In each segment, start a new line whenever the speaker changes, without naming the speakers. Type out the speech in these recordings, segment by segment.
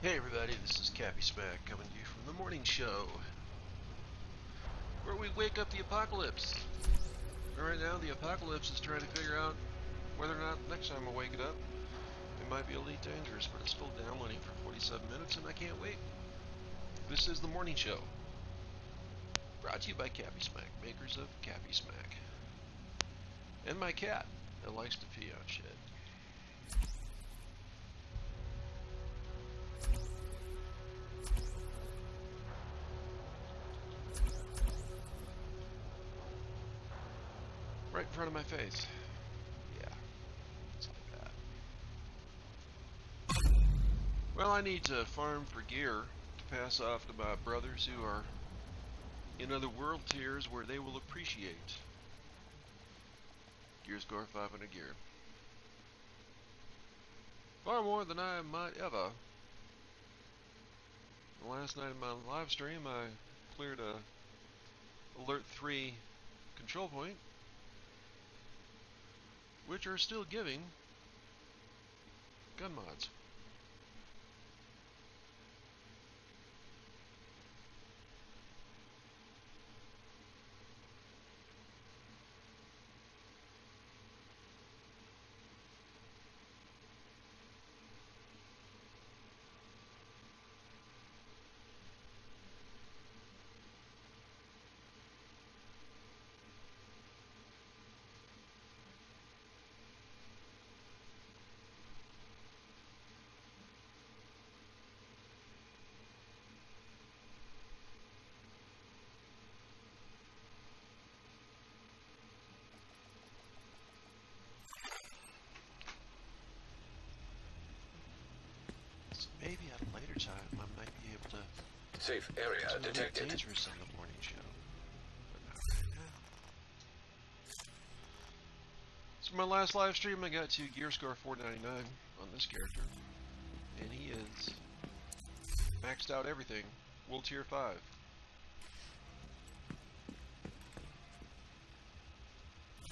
Hey everybody, this is Cappy Smack coming to you from the morning show. Where we wake up the apocalypse. Right now the apocalypse is trying to figure out whether or not next time I wake it up it might be elite dangerous, but it's still downloading for 47 minutes and I can't wait. This is the morning show. Brought to you by Cappy Smack, makers of Cappy Smack. And my cat that likes to pee on shit. Front of my face. Yeah. It's like that. Well, I need to farm for gear to pass off to my brothers who are in other world tiers where they will appreciate gear score 500 gear. Far more than I might ever. The last night of my live stream, I cleared a Alert 3 control point which are still giving gun mods. So maybe at a later time I might be able to
Safe area
something
detected.
dangerous on the morning show. But not right now. So my last live stream I got to gear score 499 on this character. And he is maxed out everything. Will tier 5.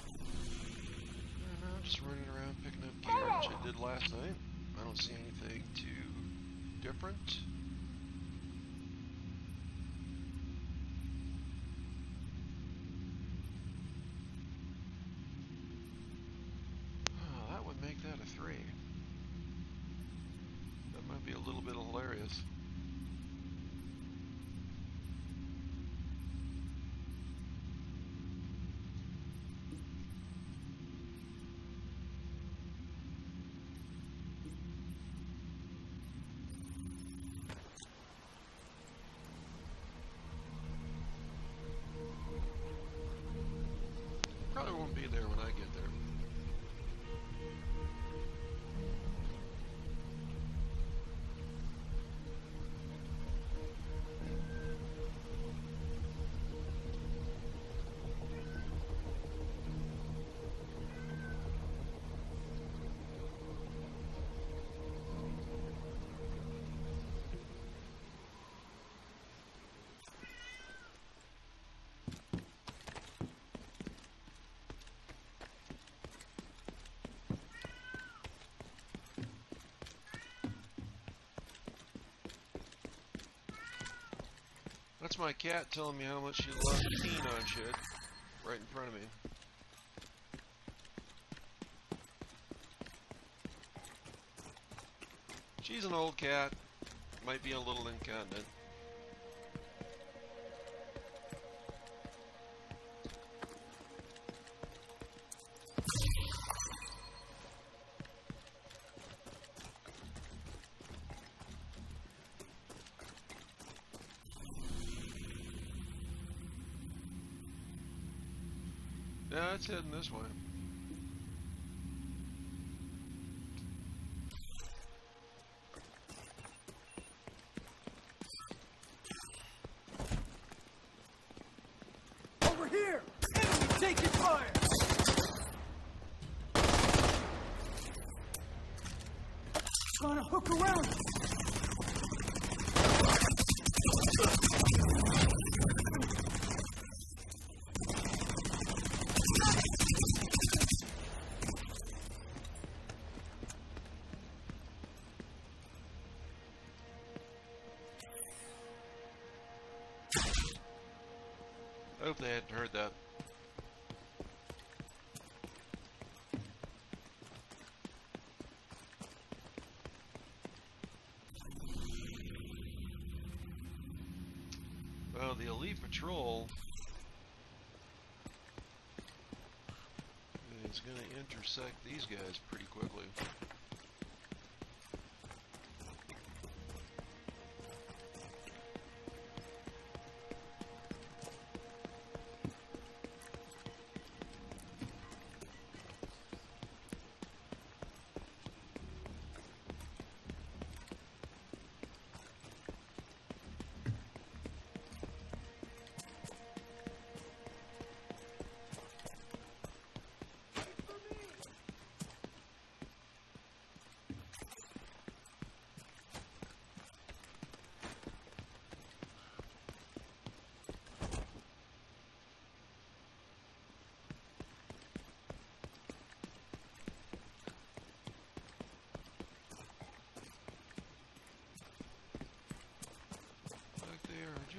And I'm just running around picking up gear, which I did last night. I don't see anything too different. 3. That might be a little bit hilarious. That's my cat telling me how much she loves on shit right in front of me. She's an old cat, might be a little incontinent. It's heading this way. Hadn't heard that. Well, the elite patrol is going to intersect these guys pretty quickly.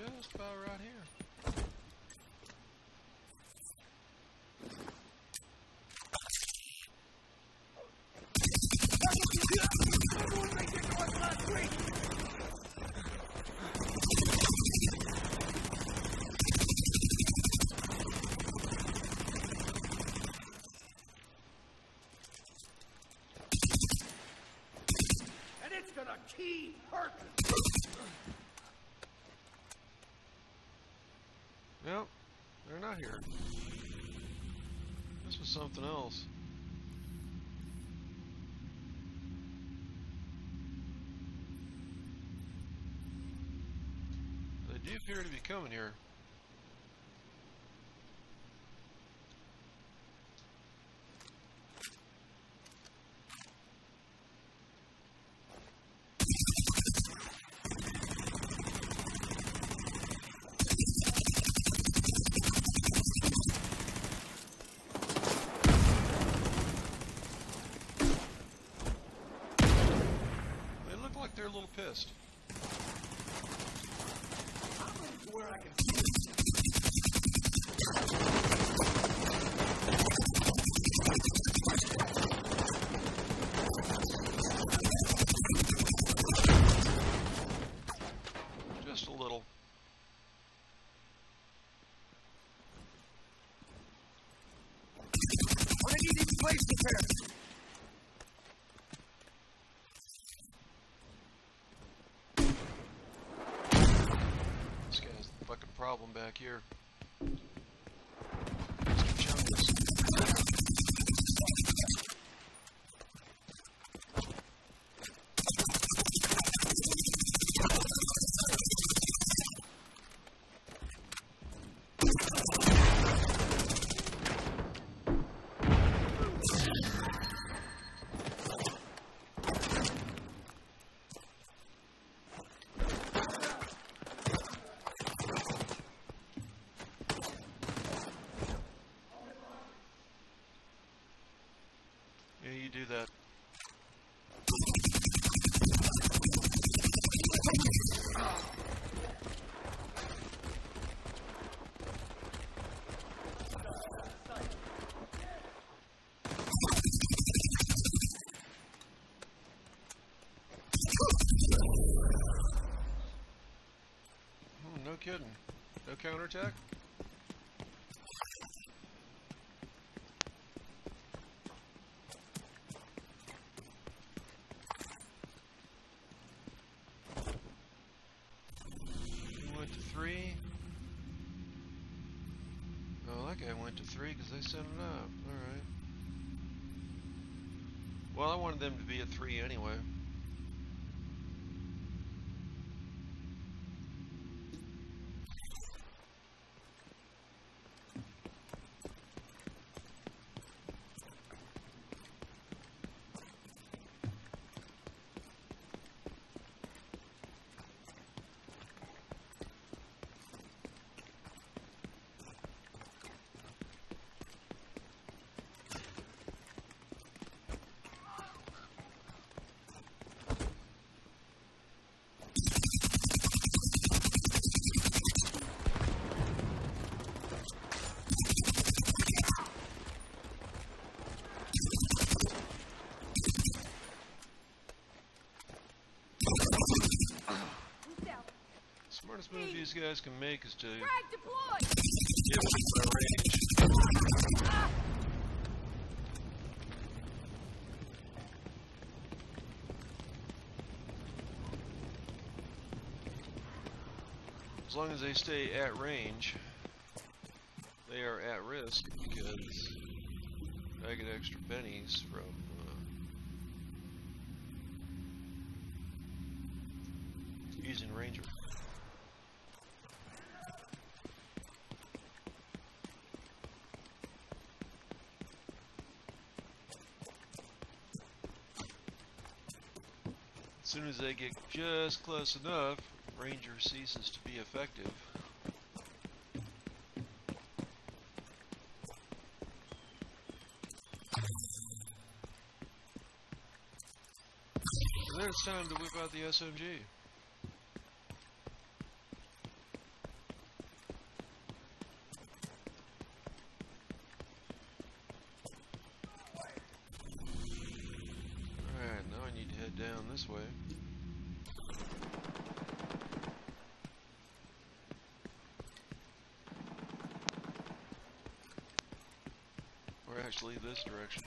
Are about right here.
And it's gonna keep hurting!
Here. This was something else. They do appear to be coming here. Back here. Counterattack? Went to three. Oh, that guy went to three because they sent it up. Alright. Well, I wanted them to be at three anyway. Guys can make is to
Frag deployed!
get within my range. As long as they stay at range, they are at risk because I get extra pennies from uh, using Ranger. As soon as they get just close enough, Ranger ceases to be effective. And then it's time to whip out the SMG. Alright, now I need to head down this way. Or actually this direction.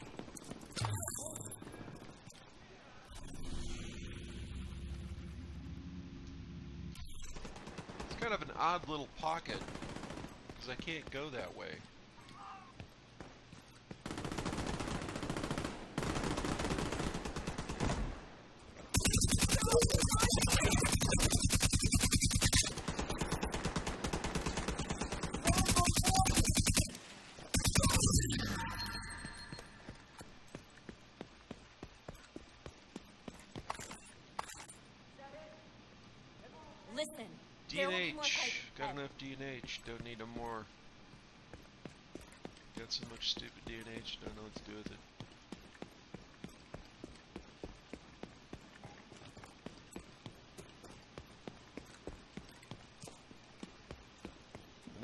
It's kind of an odd little pocket, because I can't go that way.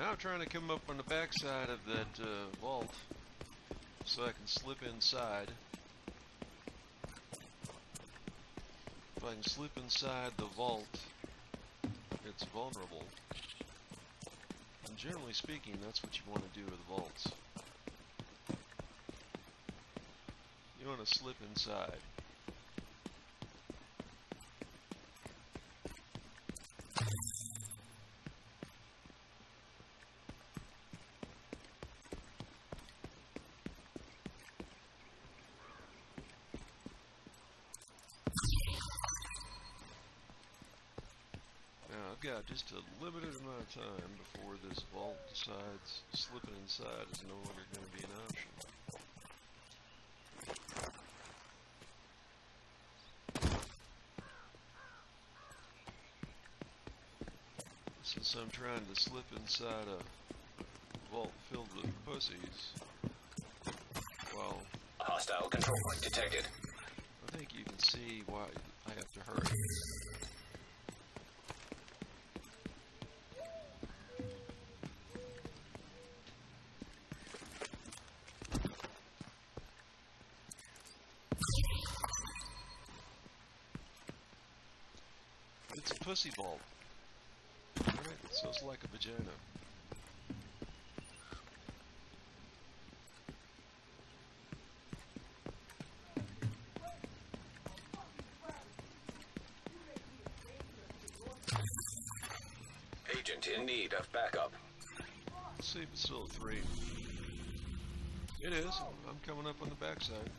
Now I'm trying to come up on the backside of that uh, vault so I can slip inside. If I can slip inside the vault, it's vulnerable. And generally speaking, that's what you want to do with the vaults. You want to slip inside. Now I've got just a limited amount of time before this vault decides slipping inside is no longer going to be an option. Since I'm trying to slip inside a vault filled with pussies, well,
Hostile control point detected.
I think you can see why I have to hurry. It's a pussy vault. Alright, so it's like a vagina.
Agent in need of backup.
Let's see if it's still a three. It is. I'm coming up on the backside.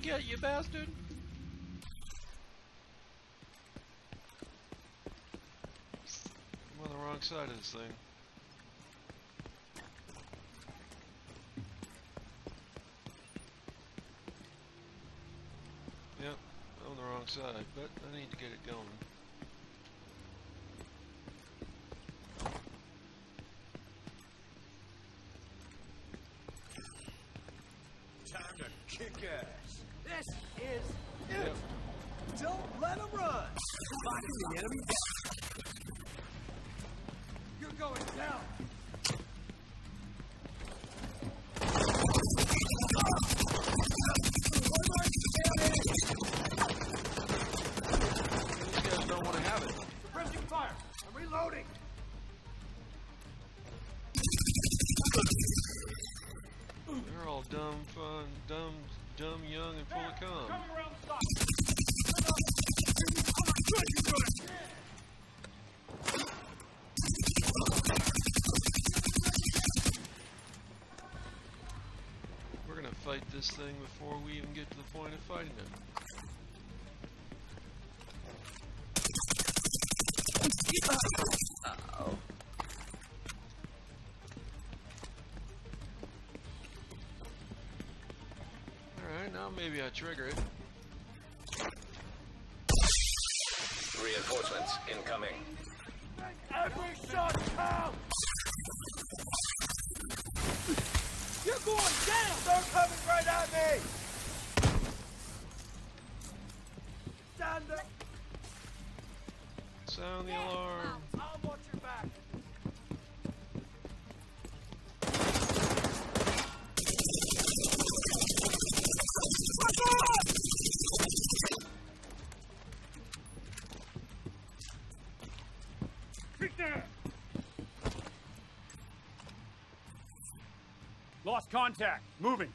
Get
you, bastard! I'm on the wrong side of this thing. Yep, on the wrong side, but I need to get it going.
Time to kick ass. This is it. Don't let him run. The enemy. You're going down.
Even get to the point of. Alright, now maybe I trigger it.
Reinforcements incoming.
Every shot counts. You're going down. They're coming right at me.
Sound the alarm.
I'll watch your back.
Lost contact. Moving.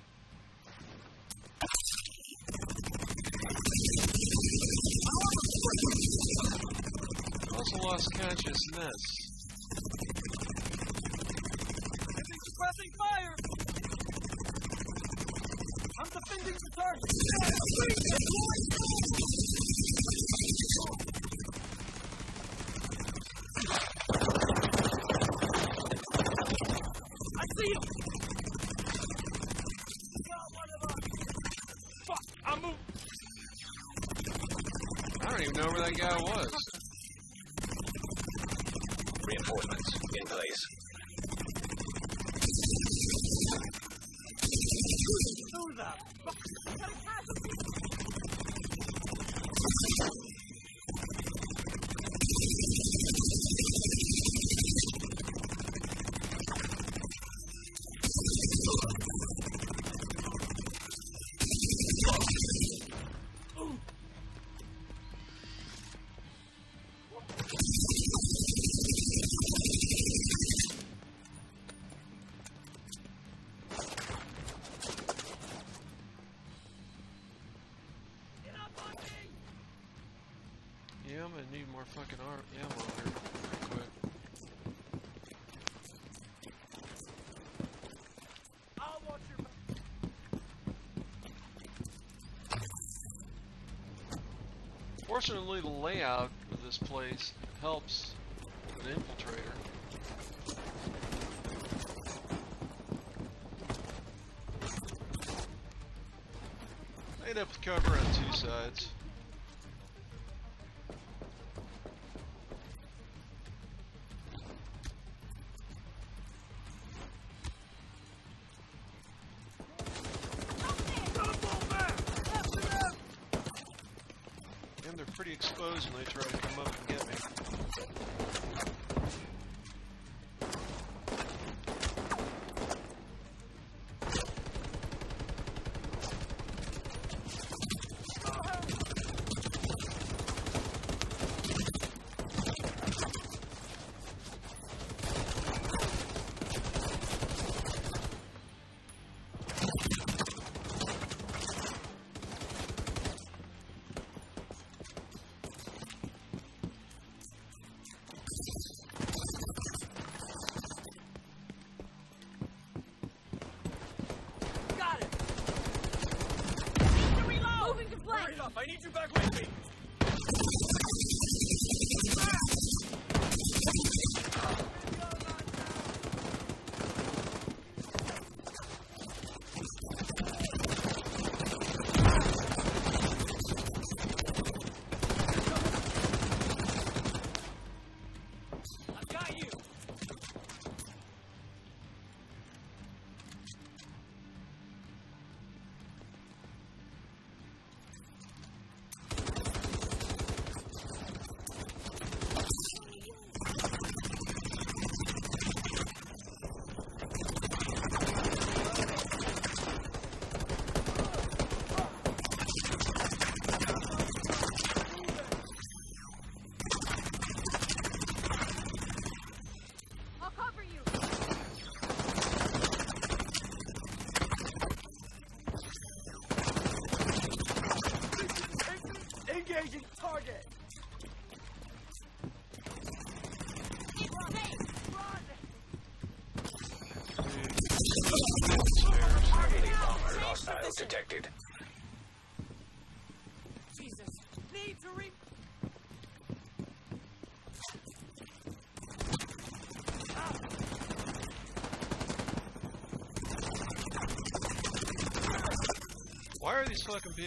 Guy was. Fucking ar- ammo here. Fortunately, the layout of this place helps an infiltrator. Made up cover on two sides. Exposed when they try to come up and get me.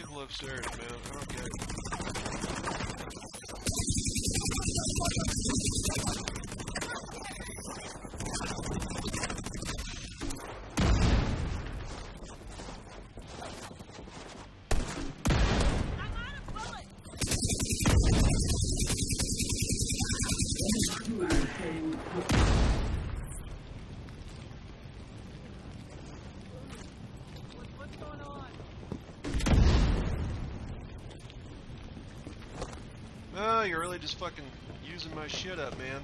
people upstairs, man. you're really just fucking using my shit up, man.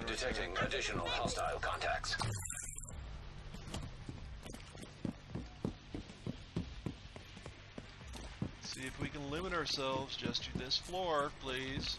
go.
Detecting additional hostile contacts.
See if we can limit ourselves just to this floor, please.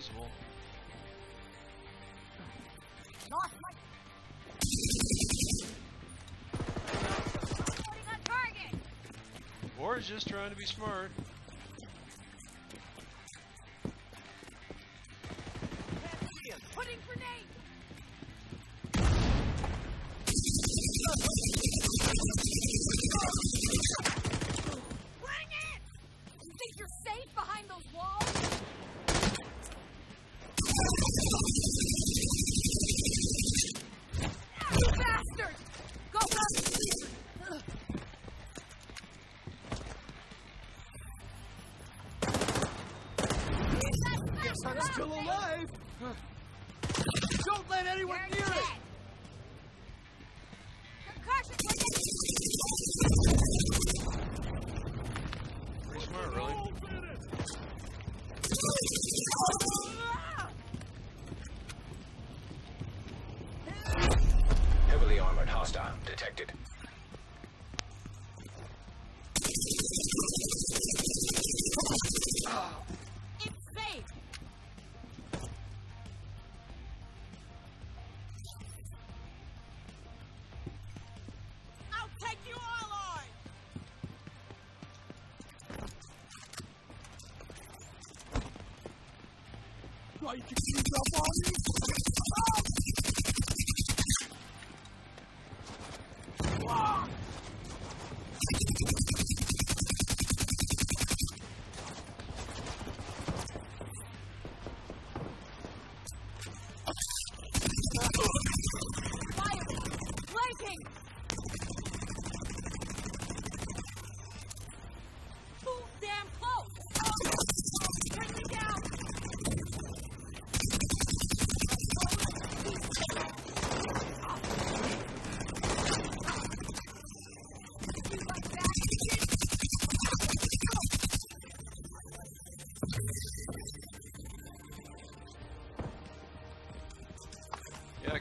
disposable. My-
Or is just trying to be smart.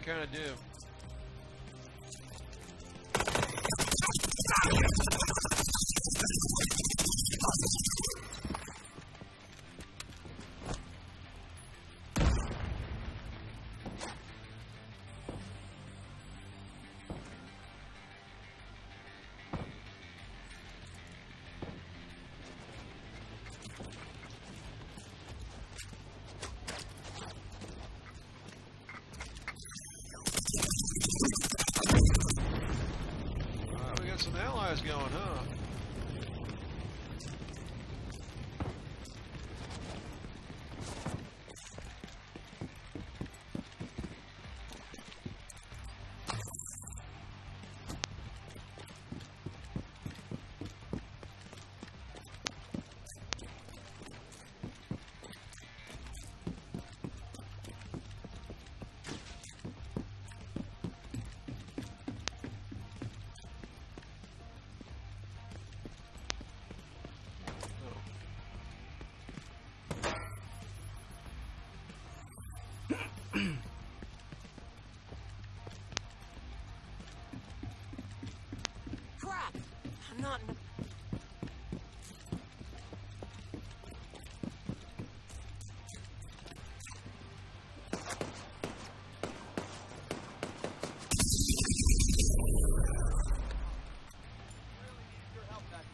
Kind of do.
Crap! I'm not in a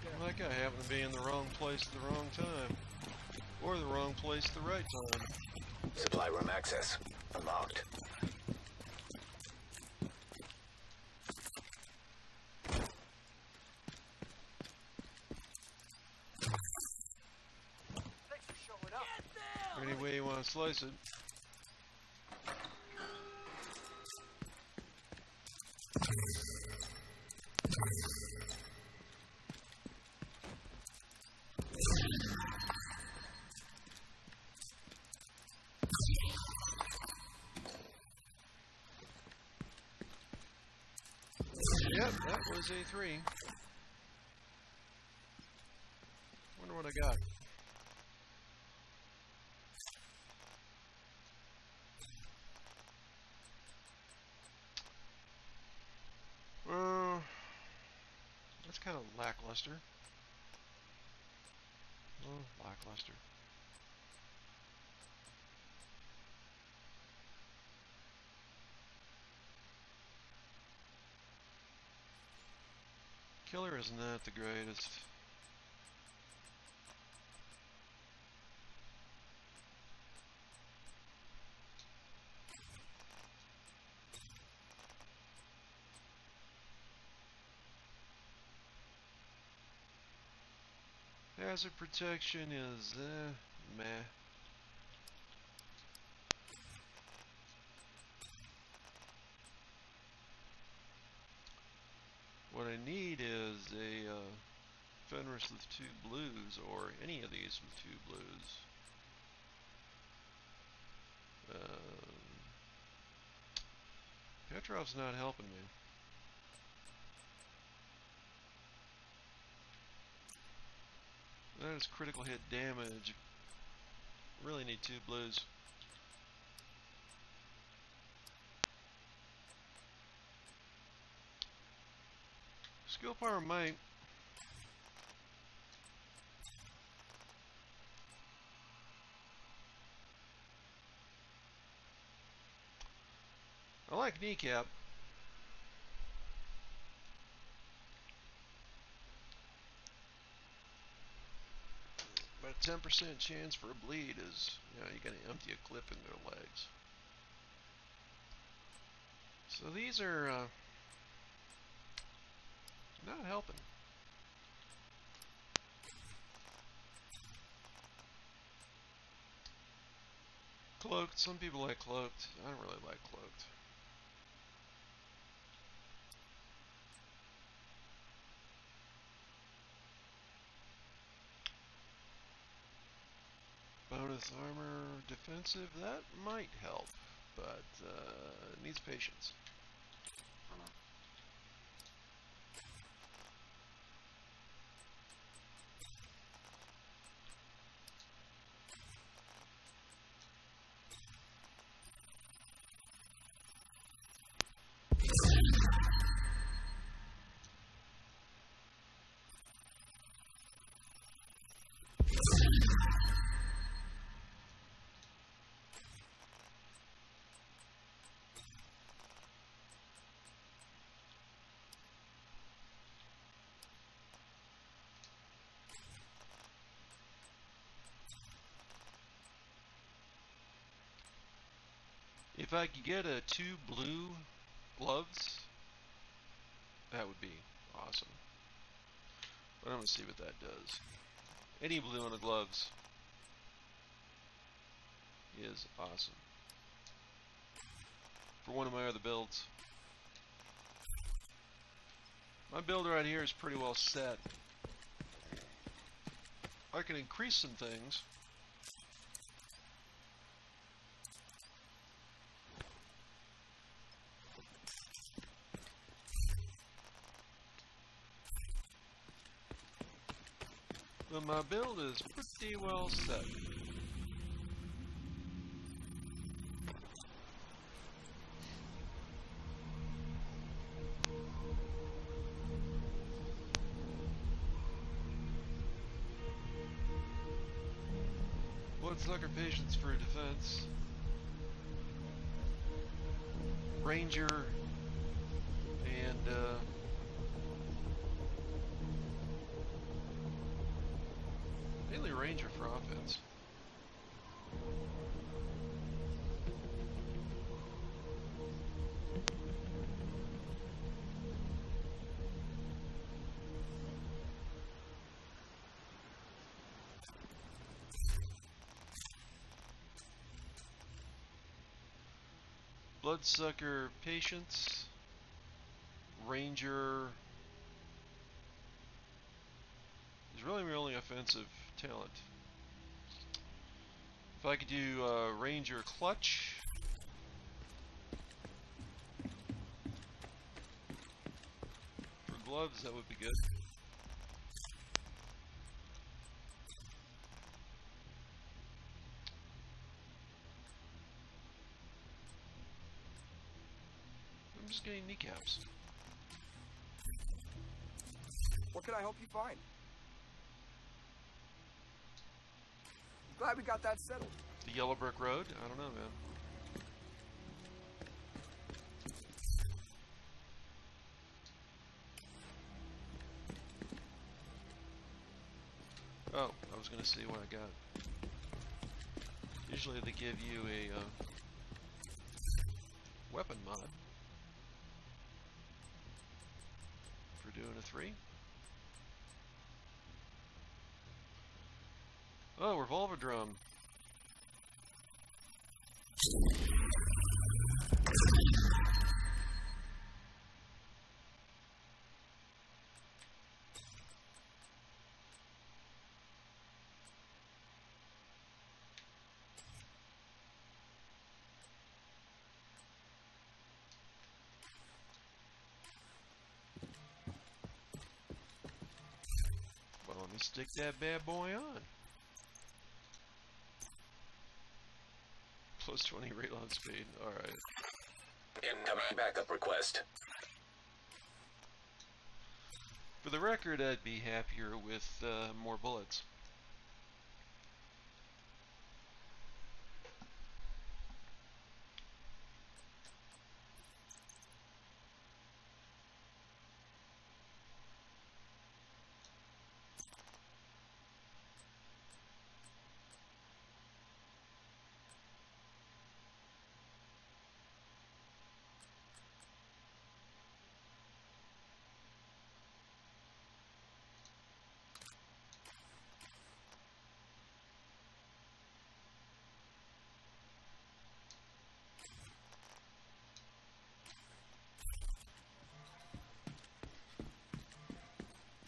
Well, that guy happened to be in the wrong place at the wrong time. Or the wrong place at the right time.
Supply room access. Unlocked.
Thanks for showing up.
Any way you want to slice it. Was a three. Wonder what I got. Uh, that's kind of lackluster. Oh, lackluster. Killer is not the greatest. Hazard protection is uh, meh. What I need is a uh, Fenris with two blues, or any of these with two blues. Um, Petrov's not helping me. That is critical hit damage. Really need two blues. Skill power might. I like kneecap. But 10% chance for a bleed is, you know, you're going to empty a clip in their legs. So these are uh, not helping. Cloaked, some people like cloaked. I don't really like cloaked. Bonus armor defensive, that might help, but uh, needs patience. If I could get a two blue gloves, that would be awesome. But I'm gonna see what that does. Any blue on the gloves is awesome. For one of my other builds. My build right here is pretty well set. I can increase some things. But my build is pretty well set. Bloodsucker Patience, Ranger is really my only offensive talent. If I could do uh, Ranger Clutch, for gloves, that would be good. I'm just getting kneecaps.
What can I help you find? Glad we got that settled.
The Yellow Brick Road? I don't know, man. Oh, I was gonna see what I got. Usually they give you a uh, weapon mod for doing a three. Oh, revolver drum. Well, let me stick that bad boy on. Plus 20 reload speed. Alright.
Incoming backup request.
For the record, I'd be happier with uh, more bullets.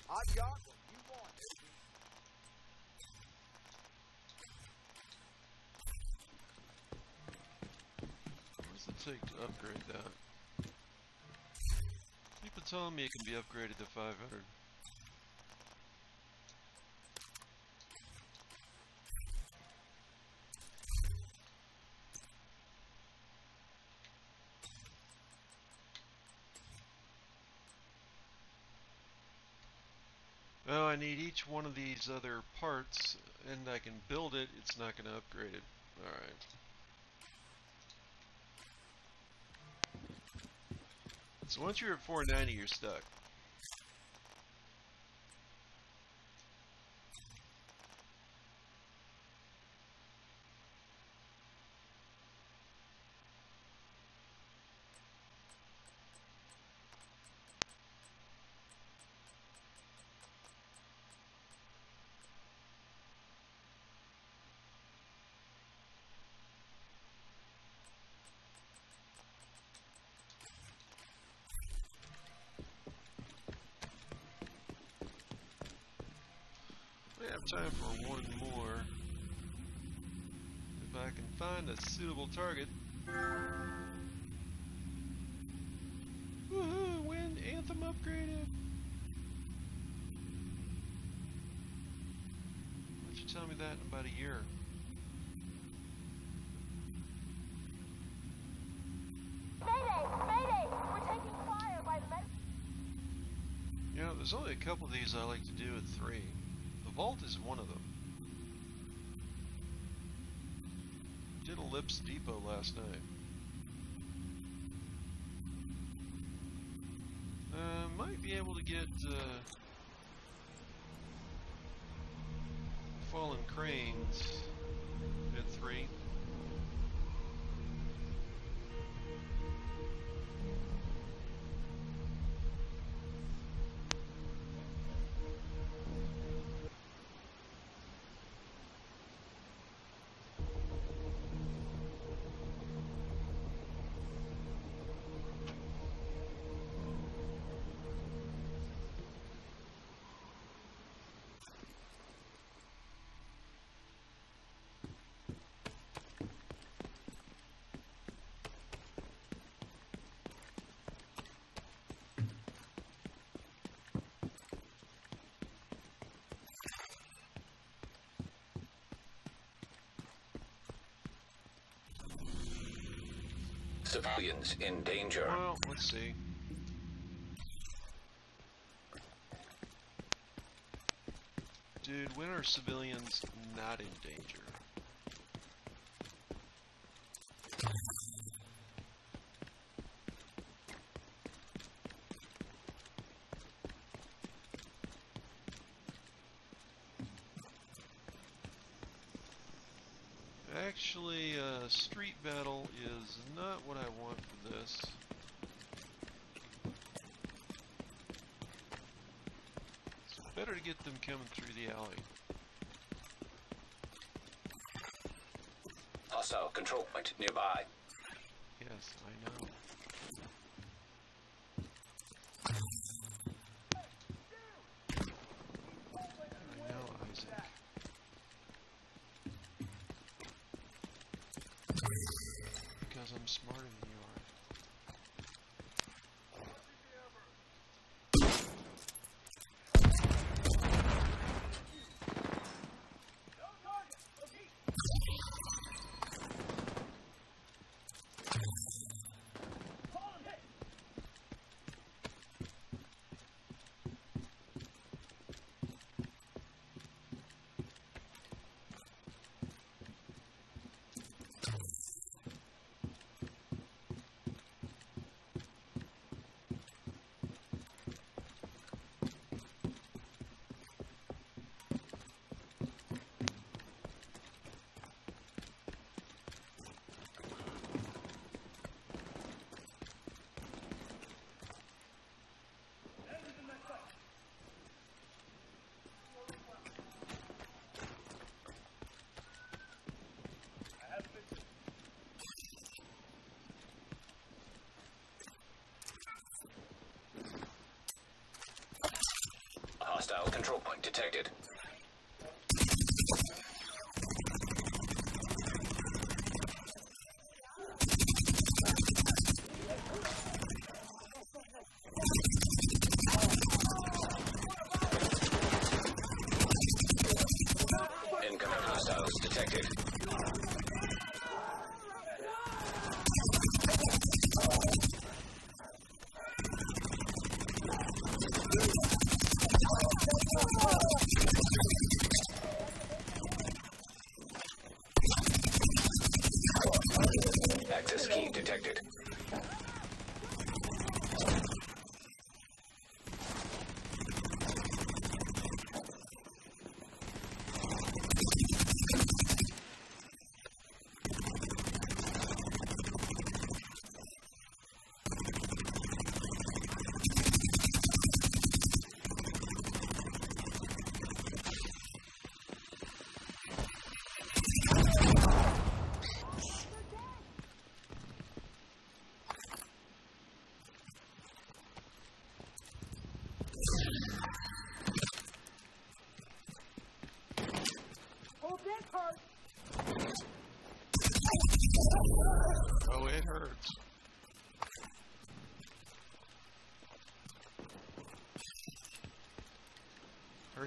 I got what you want.
What does it take to upgrade that? People telling me it can be upgraded to 500. Oh, I need each one of these other parts, and I can build it. It's not going to upgrade it. Alright. So once you're at 490, you're stuck. We have time for one more. If I can find a suitable target. Woohoo! Win Anthem upgraded! Why don't you tell me that in about a year?
Mayday! Mayday! We're taking fire by
You know, there's only a couple of these I like to do at three. Vault is one of them. Did Ellipse Depot last night. Uh, might be able to get uh, Fallen Cranes at three.
Civilians in danger.
Well, let's see. Dude, when are civilians not in danger? Actually, uh, street battle is not what I want for this. It's better to get them coming through the alley.
Hostile control point nearby.
Hostile
control point detected.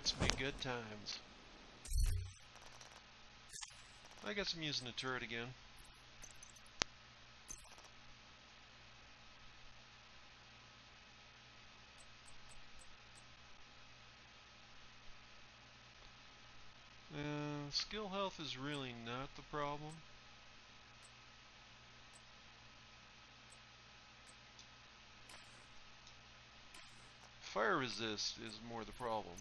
Hurts me good times. I guess I'm using the turret again. Uh, skill health is really not the problem. Fire resist is more the problem.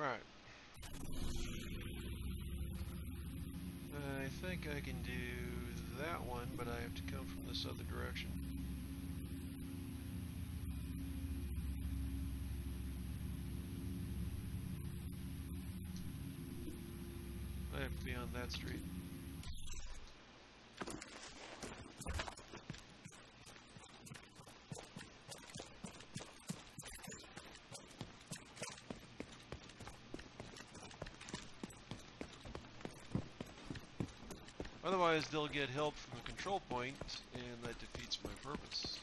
Right. I think I can do that one, but I have to come from this other direction. I have be on that street. Otherwise, they'll get help from the control point, and that defeats my purpose.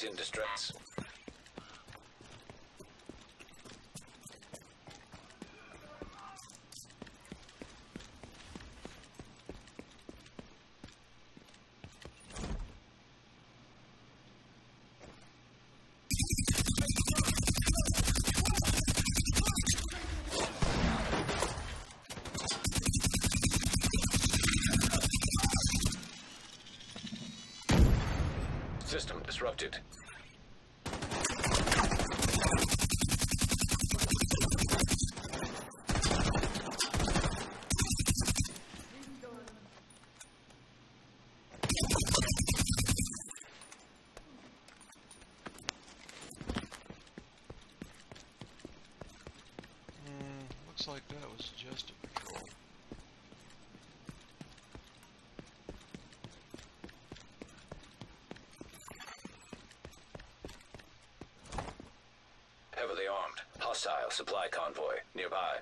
In distress. Disrupted. hostile supply convoy nearby.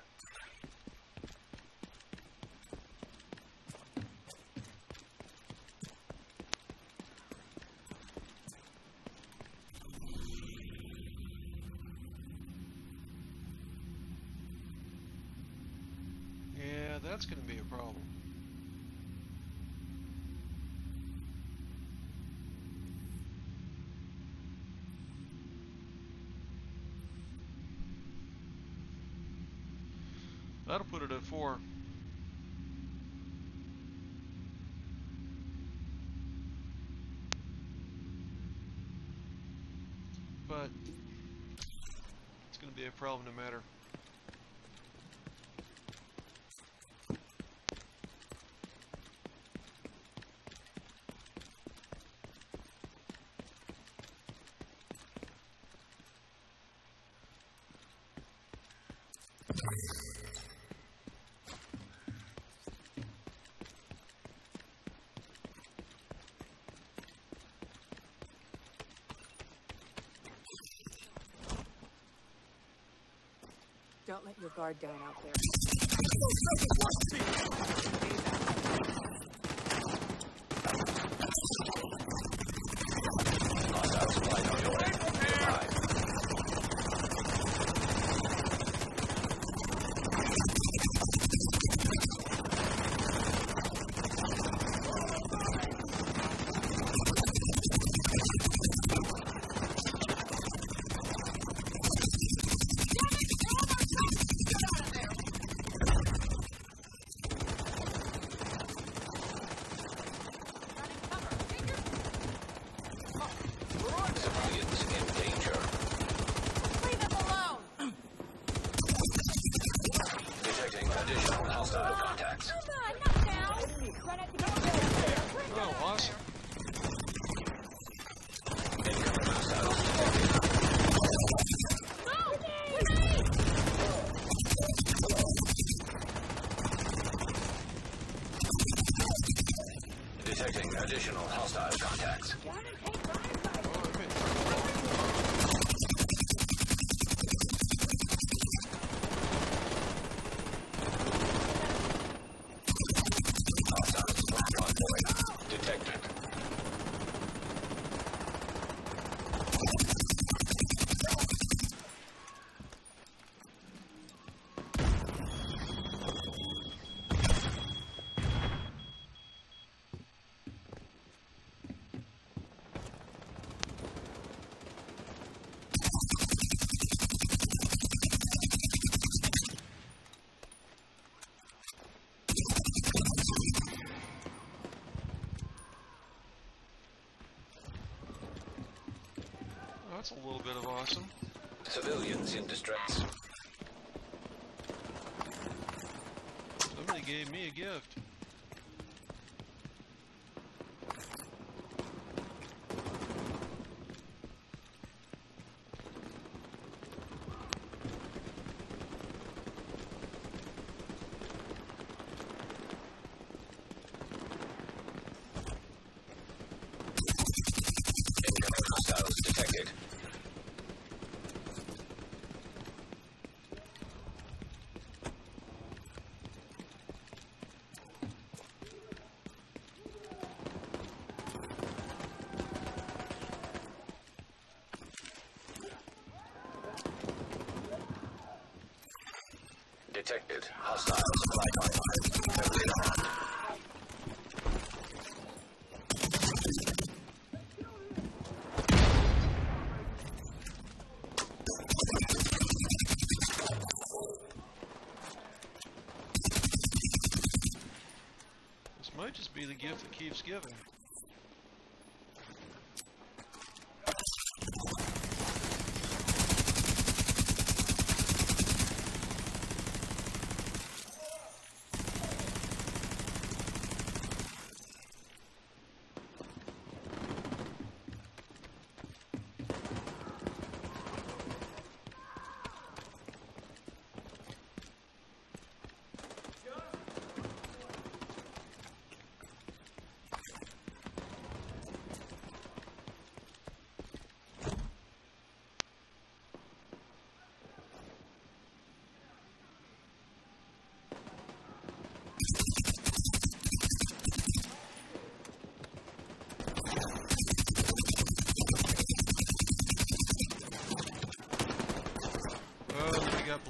problem to matter.
Don't let your guard down out there.
is in distress.
Somebody gave me a gift.
Detected. Hostile supply
mine.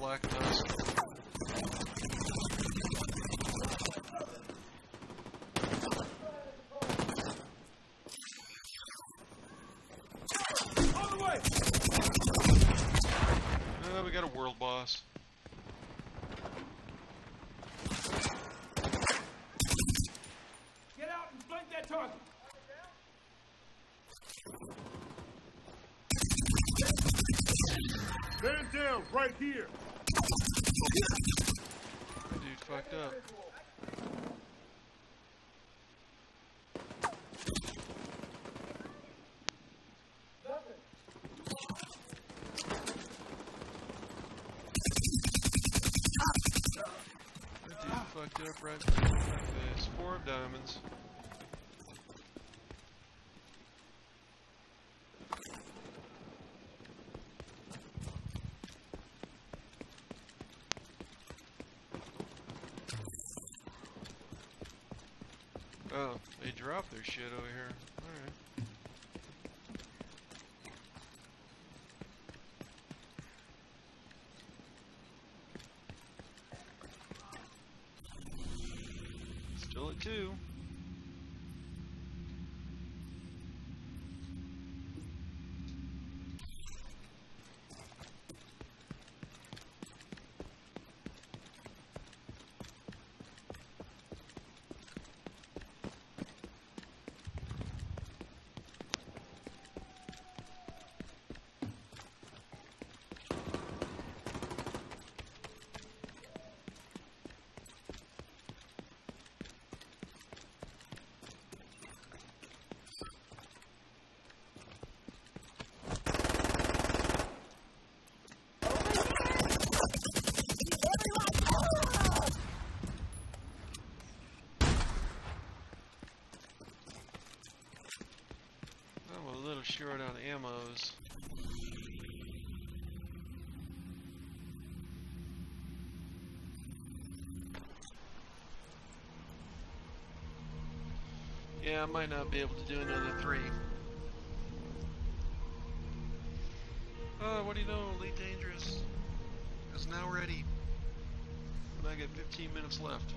Black tusk.
On the way!
Uh, we got a world boss.
Get out and flank that target!
Man down, right here.
Dude fucked up. Oh, they dropped their shit over here. Alright. Still at two. I'm a little short ammos. Yeah, I might not be able to do another three. Oh, what do you know? Elite Dangerous is now ready. And I got 15 minutes left.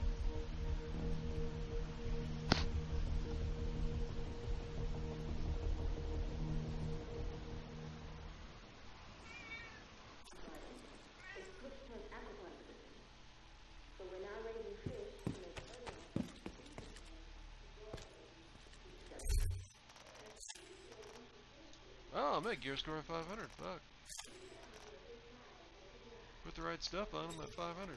Gear score of 500. Fuck. Put the right stuff on, I'm at 500.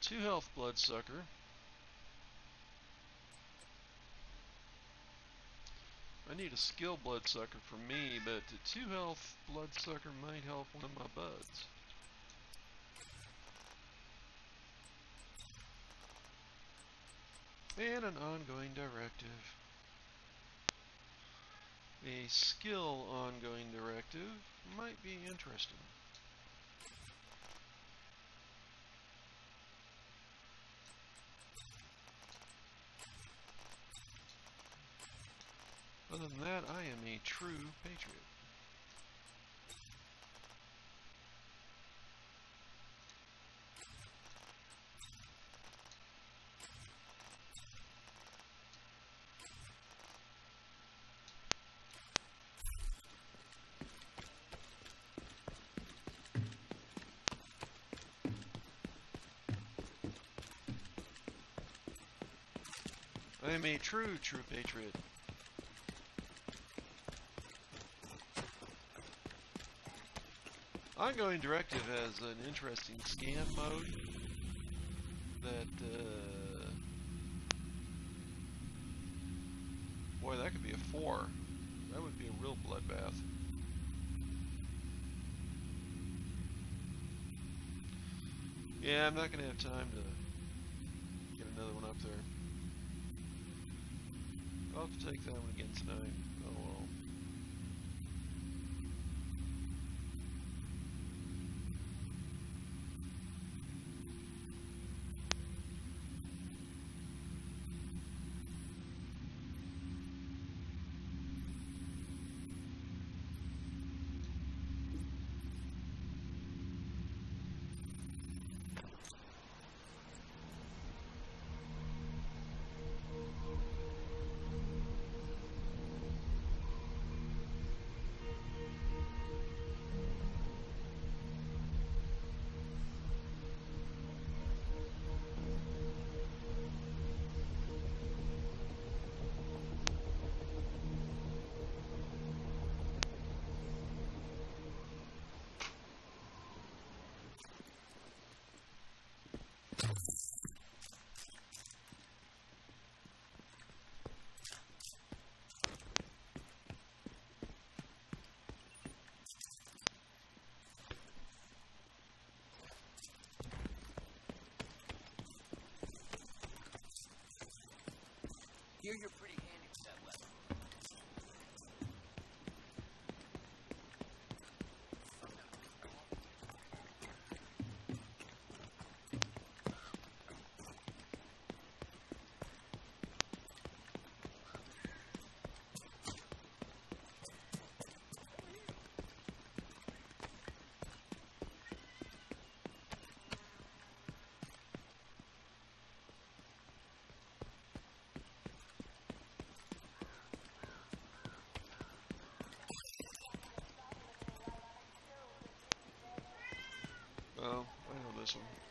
Two health bloodsucker. Need a skill bloodsucker for me, but the two health bloodsucker might help one of my buds. And an ongoing directive. A skill ongoing directive might be interesting. Other than that, I am a true patriot. I am a true, true patriot. Ongoing Directive has an interesting scan mode that, uh, boy, that could be a four. That would be a real bloodbath. Yeah, I'm not gonna have time to get another one up there. I'll have to take that one again tonight.
Hear you're pretty handy with that weapon.
Oh, I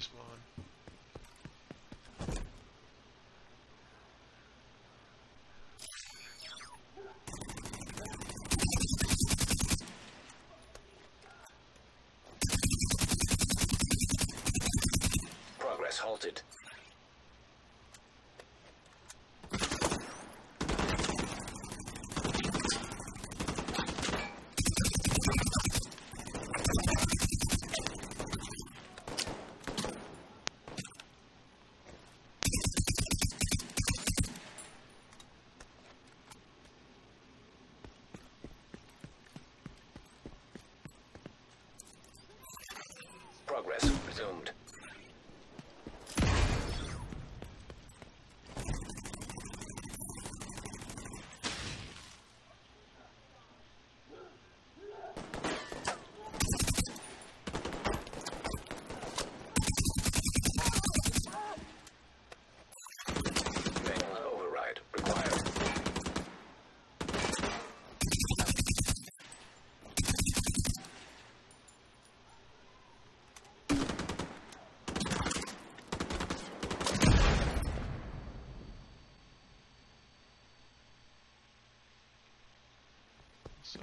Spawn.
Progress halted.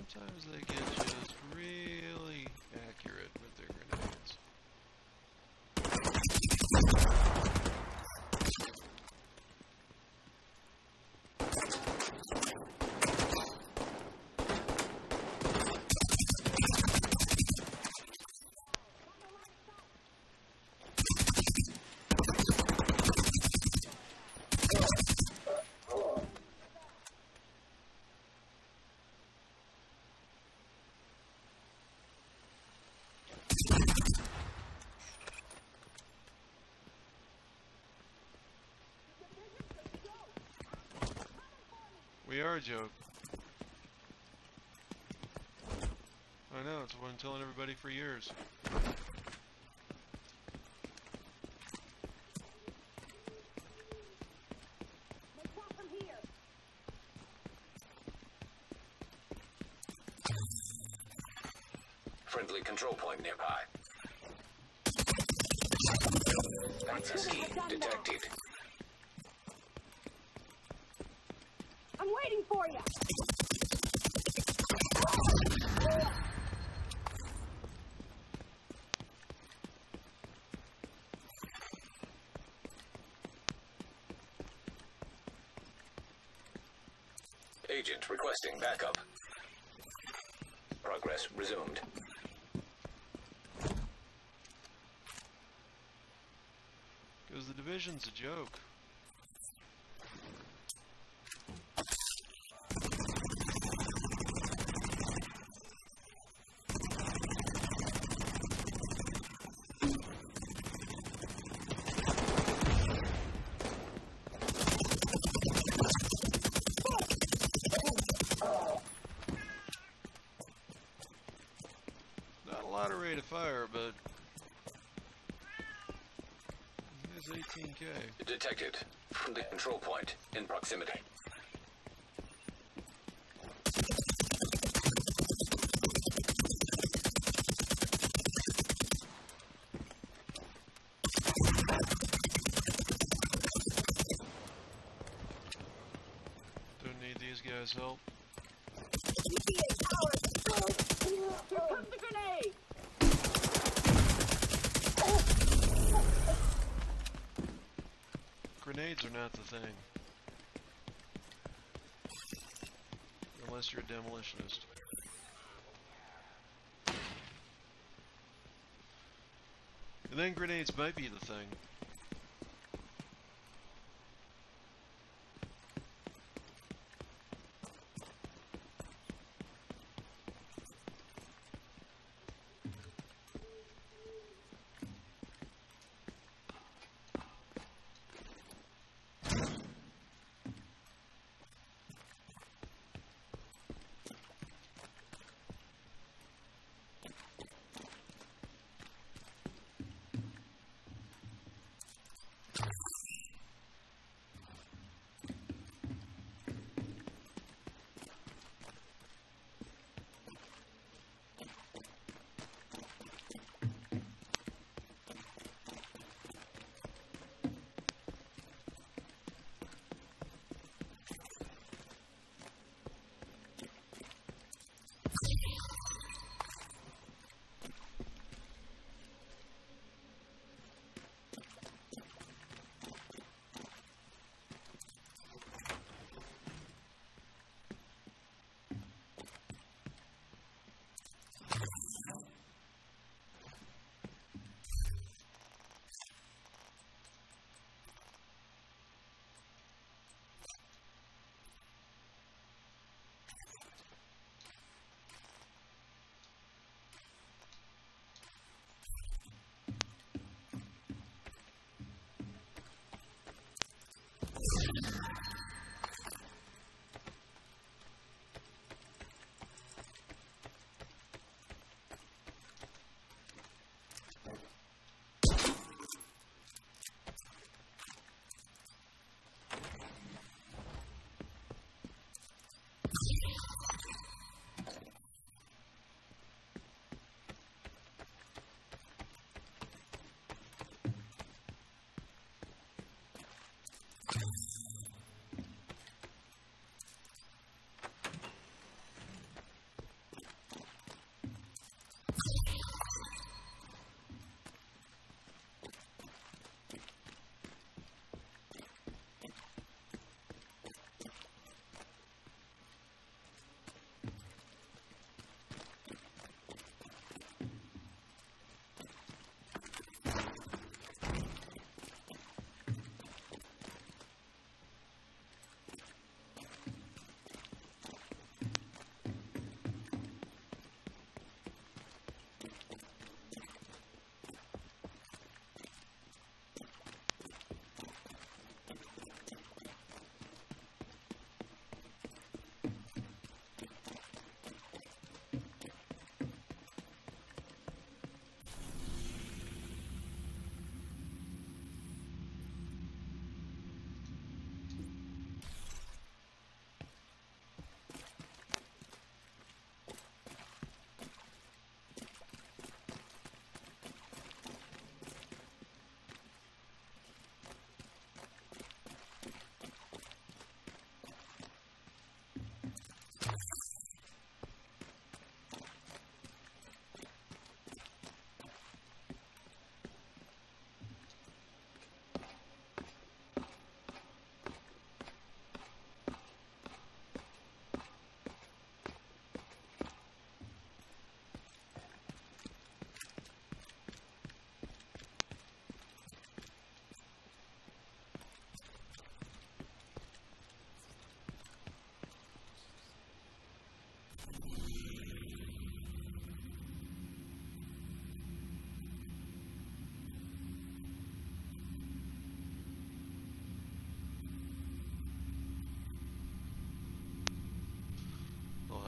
Sometimes they get just really We are a joke. I know, it's what I've been telling everybody for years.
Friendly control point nearby. Access key detected.
Division's a joke. 18k.
Detected. From the control point. In proximity.
And then grenades might be the thing.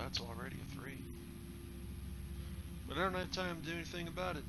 That's already a three. But I don't have time to do anything about it.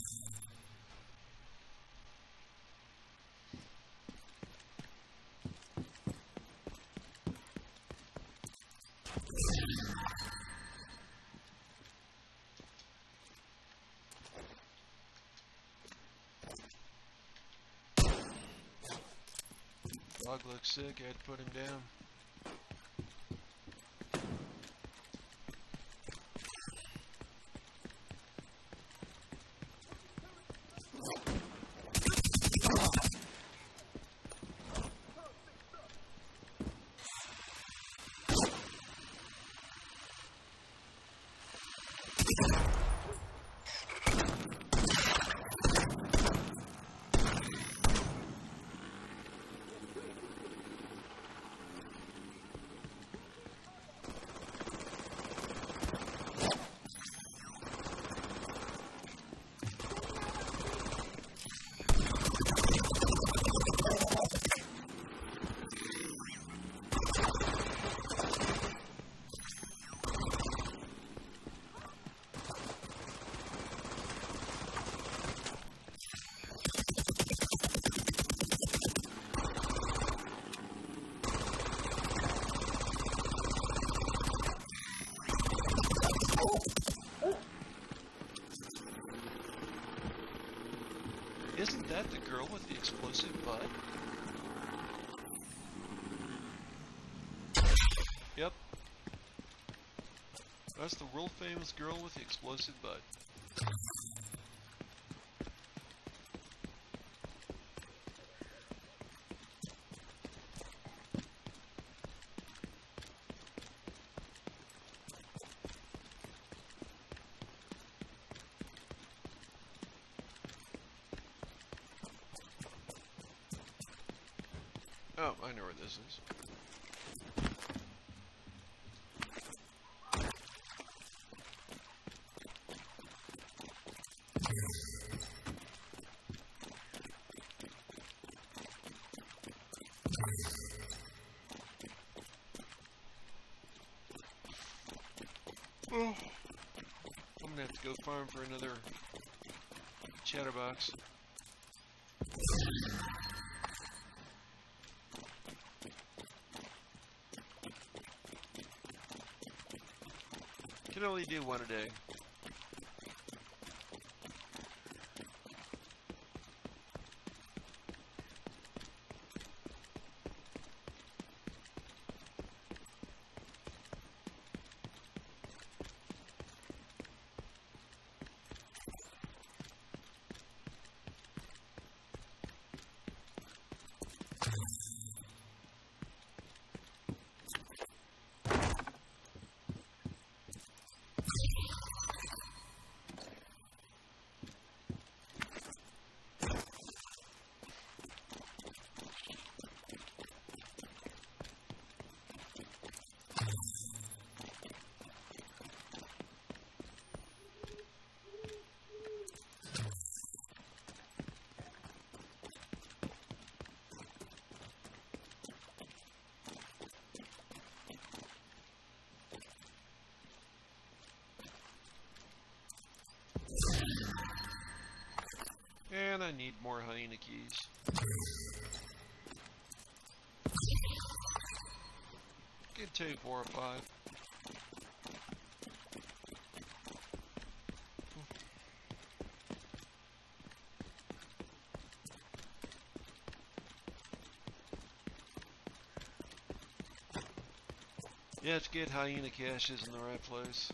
Dog looks sick, I had to put him down. That's the world famous girl with the explosive butt. Oh, I know where this is. Oh, I'm gonna have to go farm for another chatterbox. Can only do one a day. more hyena keys.
Get two, four, or five. Yeah, it's good hyena caches in the right place.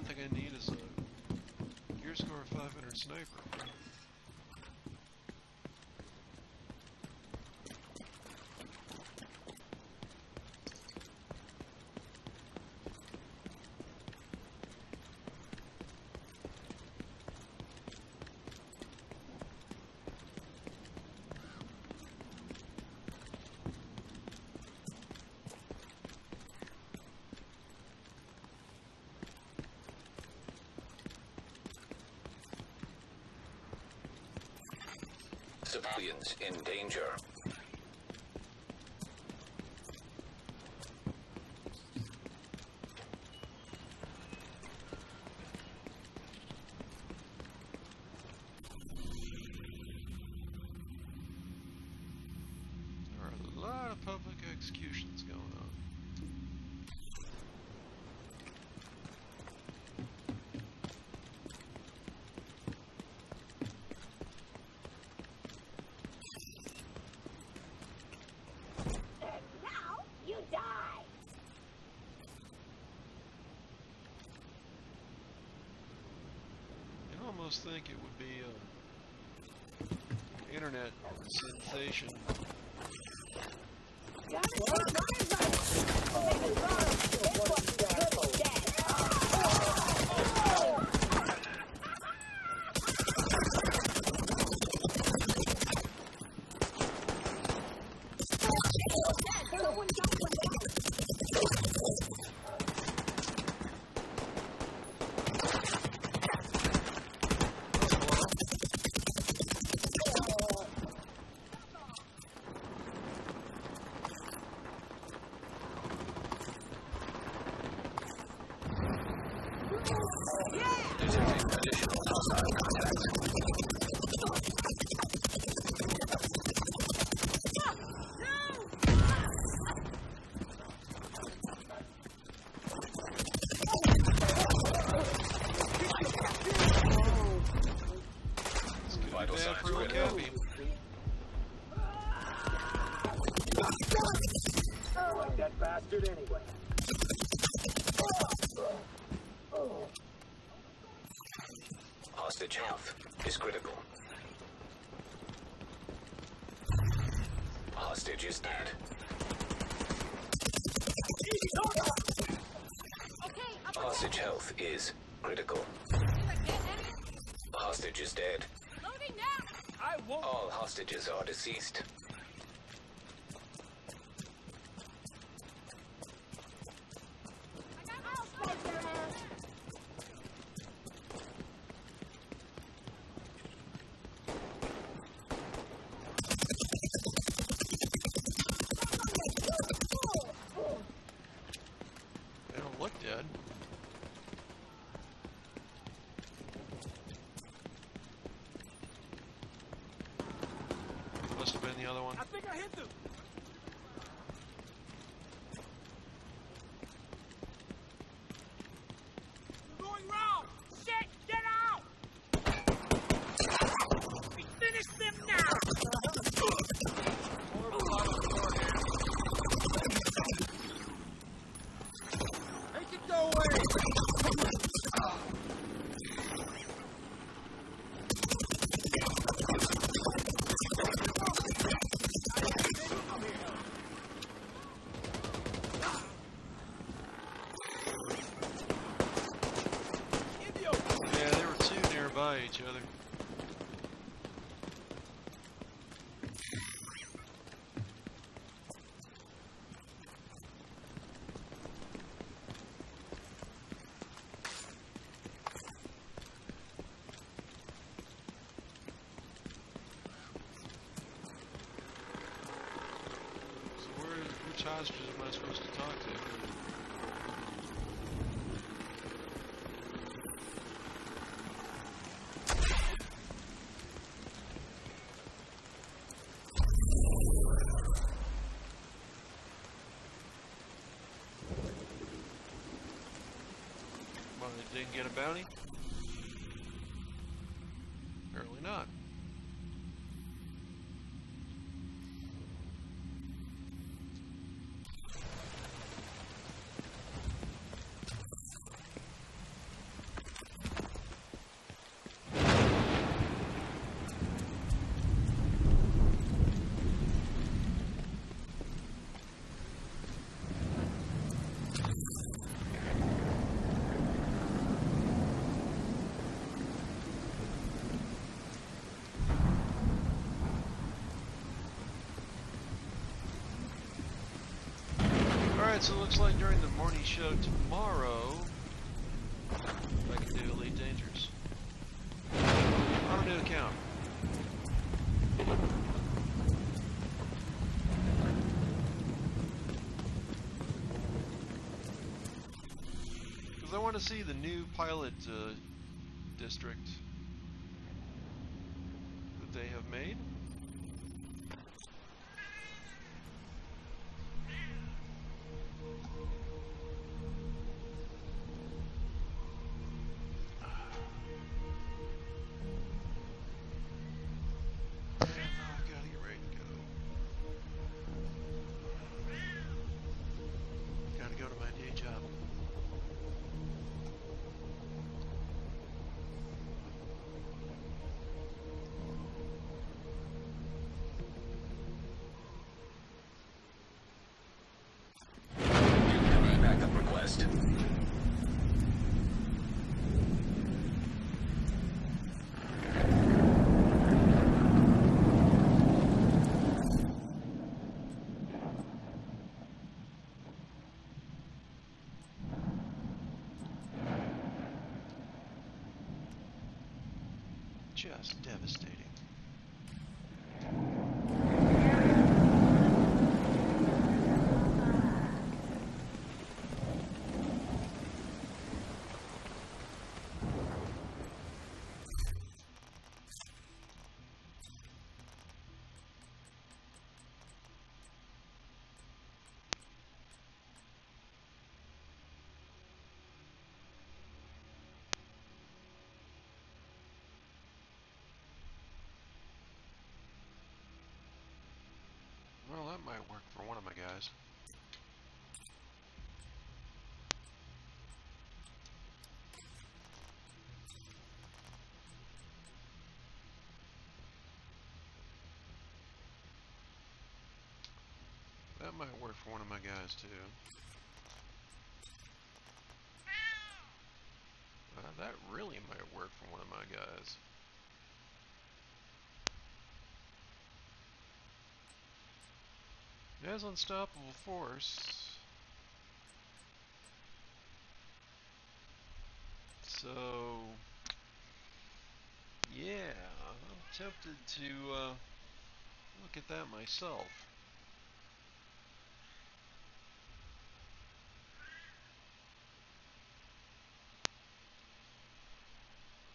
only thing I need is a gear score 500 sniper.
Malians in danger.
almost think it would be an internet sensation.
hostages are deceased.
Which hostages am I supposed to talk to? Well, didn't get a bounty? Apparently not. So it looks like during the morning show tomorrow, I can do Elite Dangerous. On a new account. Because I want to see the new pilot uh, district Just devastating. Well, that might work for one of my guys. That might work for one of my guys too. Uh, that really might work for one of my guys. It has unstoppable force. So, yeah, I'm tempted to uh, look at that myself.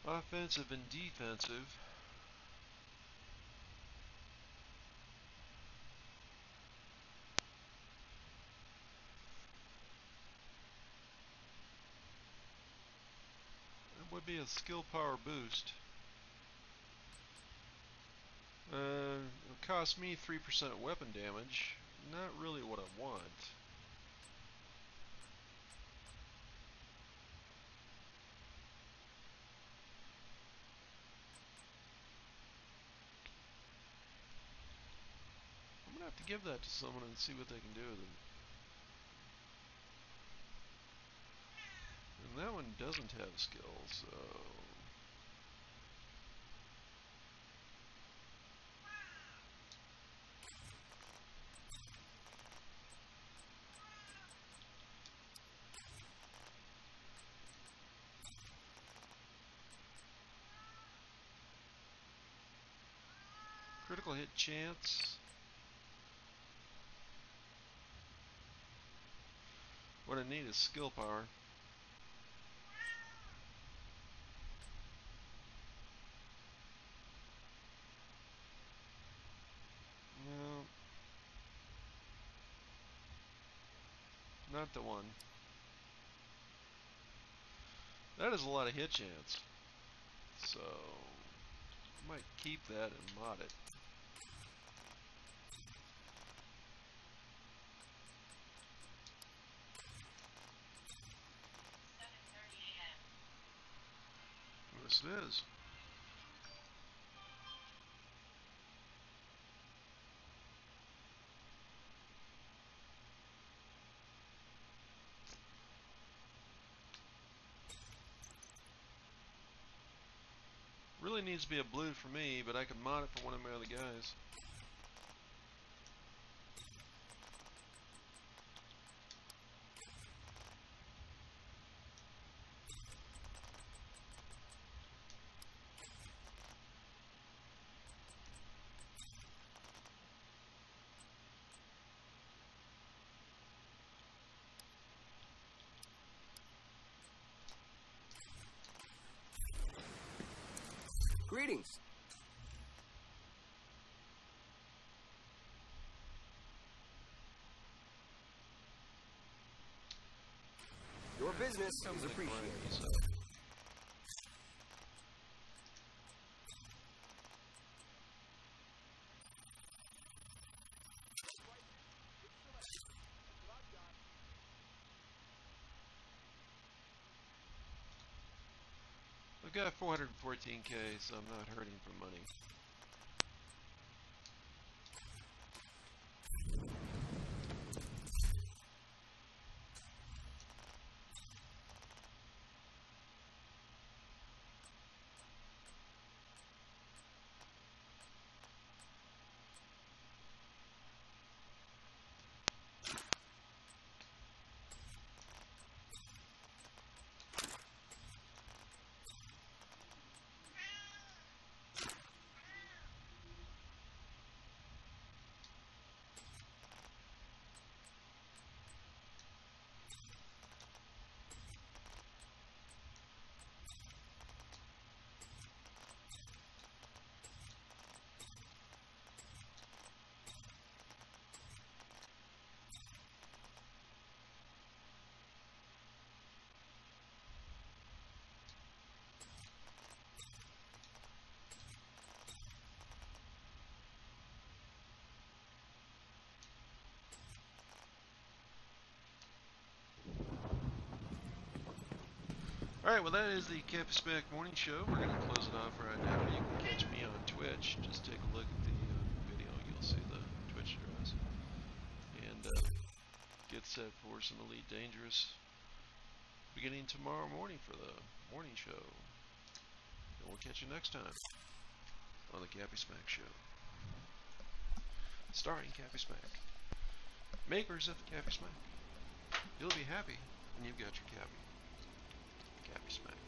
Offensive and defensive. It would be a skill power boost. Uh, cost me 3% weapon damage. Not really what I want. Give that to someone and see what they can do with it. And that one doesn't have skill, so. Critical hit chance. What I need is skill power. No. Not the one. That is a lot of hit chance. So, I might keep that and mod it. Yes, it is. Really needs to be a blue for me, but I could mod it for one of my other guys.
Greetings. Your business is
Something like
appreciated.
Uh, got 414k, so I'm not hurting for money. Alright, well that is the Cappy Smack Morning Show. We're going to close it off right now. You can catch me on Twitch. Just take a look at the uh, video. You'll see the Twitch address. And uh, get set for some Elite Dangerous beginning tomorrow morning for the morning show. And we'll catch you next time on the Cappy Smack Show. Starring Cappy Smack. Makers of the Cappy Smack. You'll be happy when you've got your Cappy. Cappy Smack.